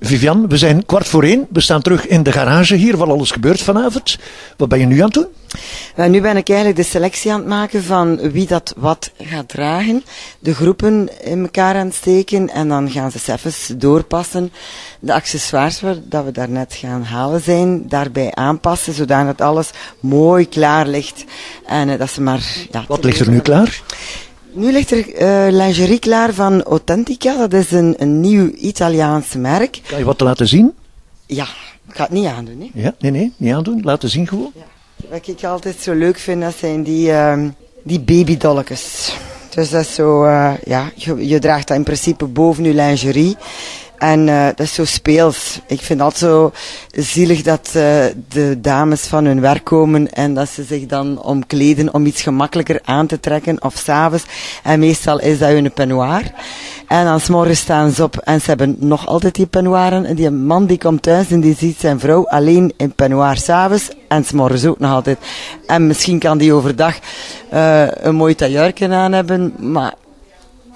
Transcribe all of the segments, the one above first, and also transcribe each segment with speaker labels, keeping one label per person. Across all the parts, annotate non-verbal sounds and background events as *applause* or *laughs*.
Speaker 1: Vivian, we zijn kwart voor één. We staan terug in de garage hier, wat alles gebeurt vanavond. Wat ben je nu aan het doen?
Speaker 2: Nou, nu ben ik eigenlijk de selectie aan het maken van wie dat wat gaat dragen. De groepen in elkaar aan het steken en dan gaan ze even doorpassen. De accessoires dat we daarnet gaan halen zijn, daarbij aanpassen, zodat alles mooi klaar ligt. En uh, dat ze maar... Ja,
Speaker 1: wat ligt er nu klaar?
Speaker 2: Nu ligt er uh, lingerie klaar van Authentica. Dat is een, een nieuw Italiaans merk.
Speaker 1: Kan je wat laten zien?
Speaker 2: Ja, ik ga het niet aandoen. Hè?
Speaker 1: Ja, nee, nee, niet aandoen. Laten zien gewoon. Ja.
Speaker 2: Wat ik altijd zo leuk vind, dat zijn die, uh, die babydolletjes. Dus dat is zo, uh, ja, je, je, draagt dat in principe boven je lingerie. En uh, dat is zo speels. Ik vind het zo zielig dat uh, de dames van hun werk komen en dat ze zich dan omkleden om iets gemakkelijker aan te trekken of s'avonds. En meestal is dat hun peignoir. En dan s'morgens staan ze op en ze hebben nog altijd die peignoiren. En die man die komt thuis en die ziet zijn vrouw alleen in peignoir s'avonds en s'morgens ook nog altijd. En misschien kan die overdag uh, een mooi taillurken aan hebben, maar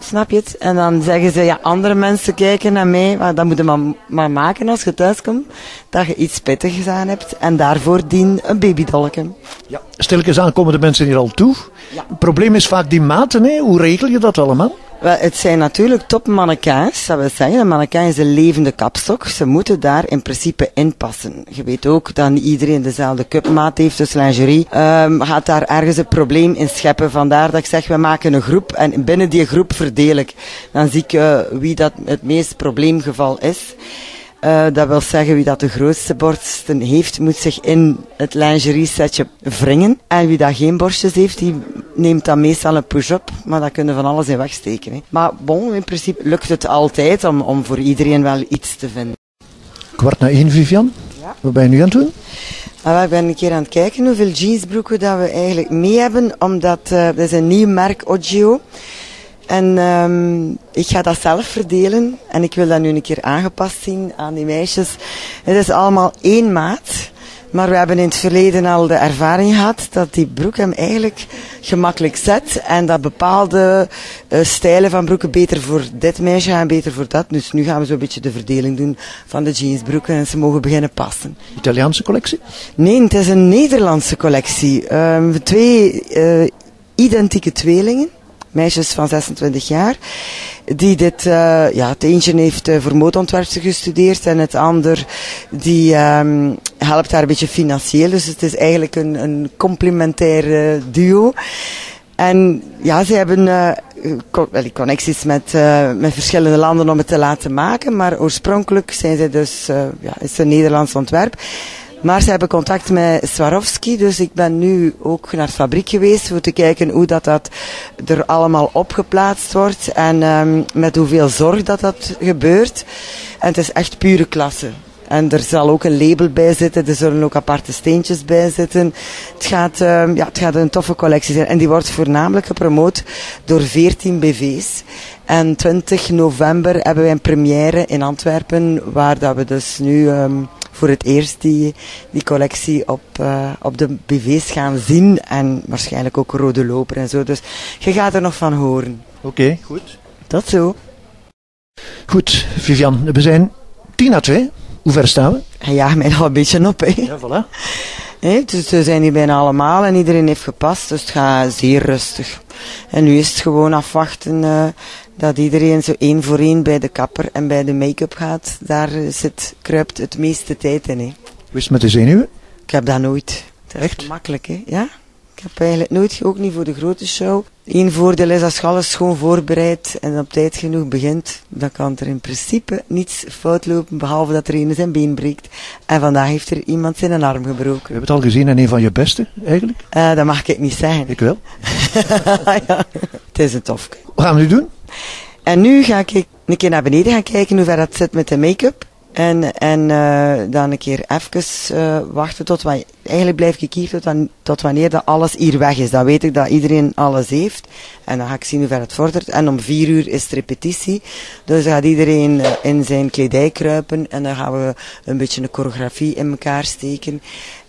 Speaker 2: Snap je het? En dan zeggen ze, ja, andere mensen kijken naar mij, maar dat moet je maar, maar maken als je thuis komt, dat je iets pittigs aan hebt. En daarvoor dien een babydolken.
Speaker 1: Ja, stilletjes aan komen de mensen hier al toe. Ja. Het probleem is vaak die maten, hè? Hoe regel je dat allemaal?
Speaker 2: Wel, het zijn natuurlijk top mannequins. Dat wil zeggen, een mannequin is een levende kapstok. Ze moeten daar in principe in passen. Je weet ook dat niet iedereen dezelfde cupmaat heeft, dus lingerie. Um, gaat daar ergens een probleem in scheppen. Vandaar dat ik zeg, we maken een groep en binnen die groep verdeel ik. Dan zie ik uh, wie dat het meest probleemgeval is. Uh, dat wil zeggen, wie dat de grootste borsten heeft, moet zich in het lingerie setje wringen. En wie dat geen borstjes heeft, die neemt dan meestal een push-up. Maar dat kunnen van alles in wegsteken. Hè. Maar bon, in principe lukt het altijd om, om voor iedereen wel iets te vinden.
Speaker 1: Kwart na één, Vivian. Ja? Wat ben je nu aan het doen?
Speaker 2: Ah, ik ben een keer aan het kijken hoeveel jeansbroeken dat we eigenlijk mee hebben. Omdat, uh, dat is een nieuw merk, Ogio. En um, ik ga dat zelf verdelen. En ik wil dat nu een keer aangepast zien aan die meisjes. Het is allemaal één maat. Maar we hebben in het verleden al de ervaring gehad dat die broek hem eigenlijk gemakkelijk zet. En dat bepaalde uh, stijlen van broeken beter voor dit meisje gaan, beter voor dat. Dus nu gaan we zo'n beetje de verdeling doen van de jeansbroeken en ze mogen beginnen passen.
Speaker 1: Italiaanse collectie?
Speaker 2: Nee, het is een Nederlandse collectie. Um, twee uh, identieke tweelingen meisjes van 26 jaar. Die dit, uh, ja, het eentje heeft uh, voor modeontwerp gestudeerd en het ander die um, helpt haar een beetje financieel. Dus het is eigenlijk een, een complementair duo. En ja, ze hebben uh, connecties met, met verschillende landen om het te laten maken. Maar oorspronkelijk zijn ze dus, uh, ja, is een Nederlands ontwerp. Maar ze hebben contact met Swarovski, dus ik ben nu ook naar de fabriek geweest om te kijken hoe dat, dat er allemaal opgeplaatst wordt en um, met hoeveel zorg dat dat gebeurt. En het is echt pure klasse. En er zal ook een label bij zitten, er zullen ook aparte steentjes bij zitten. Het gaat, um, ja, het gaat een toffe collectie zijn. En die wordt voornamelijk gepromoot door 14 BV's. En 20 november hebben wij een première in Antwerpen, waar dat we dus nu um, voor het eerst die, die collectie op, uh, op de BV's gaan zien. En waarschijnlijk ook Rode Loper en zo. Dus je gaat er nog van horen.
Speaker 1: Oké, okay, goed.
Speaker 2: Tot zo.
Speaker 1: Goed, Vivian, we zijn tien à twee. Hoe ver staan we?
Speaker 2: Ja, mij nog een beetje op, hè.
Speaker 1: Ja, voilà.
Speaker 2: Nee, dus we zijn hier bijna allemaal en iedereen heeft gepast, dus het gaat zeer rustig. En nu is het gewoon afwachten uh, dat iedereen zo één voor één bij de kapper en bij de make-up gaat. Daar zit, kruipt het meeste tijd in. Hè.
Speaker 1: Het met de zenuwen?
Speaker 2: Ik heb dat nooit. Dat is
Speaker 1: Echt?
Speaker 2: makkelijk, hè? Ja. Ik heb eigenlijk nooit, ook niet voor de grote show. Eén voordeel is als je alles gewoon voorbereidt en op tijd genoeg begint, dan kan er in principe niets fout lopen, behalve dat er een zijn been breekt. En vandaag heeft er iemand zijn arm gebroken. We
Speaker 1: hebben het al gezien in een van je beste, eigenlijk?
Speaker 2: Uh, dat mag ik niet zeggen.
Speaker 1: Ik wel. *laughs*
Speaker 2: ja, het is een tof.
Speaker 1: Wat gaan we nu doen?
Speaker 2: En nu ga ik een keer naar beneden gaan kijken hoe ver dat zit met de make-up. En, en uh, dan een keer even uh, wachten tot wanneer, eigenlijk blijf ik hier tot, tot wanneer dat alles hier weg is. Dan weet ik dat iedereen alles heeft. En dan ga ik zien hoe ver het vordert. En om vier uur is het repetitie. Dus dan gaat iedereen uh, in zijn kledij kruipen. En dan gaan we een beetje een choreografie in elkaar steken.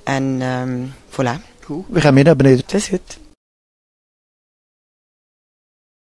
Speaker 2: En um, voilà.
Speaker 1: Goed, we gaan mee naar beneden.
Speaker 2: Het is goed.